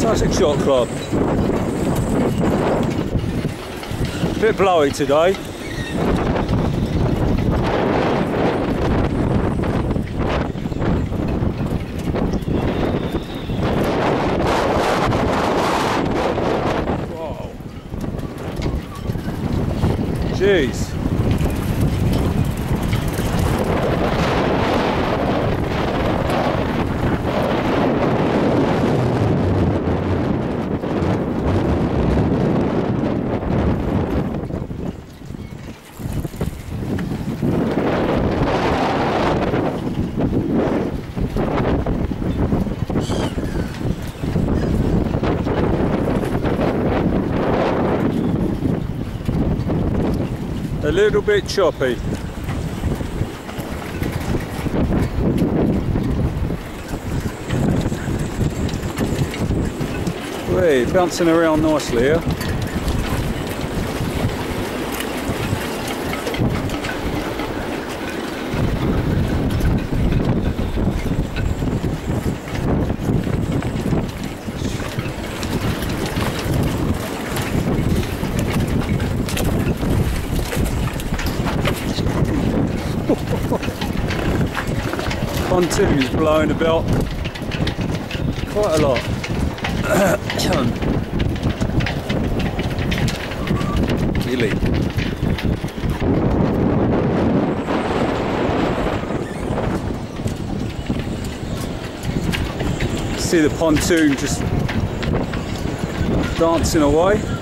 Classic Shot Club. Bit blowy today. Jeez. A little bit choppy. Wait, bouncing around nicely here. Pontoon's blowing about quite a lot. really. See the pontoon just dancing away.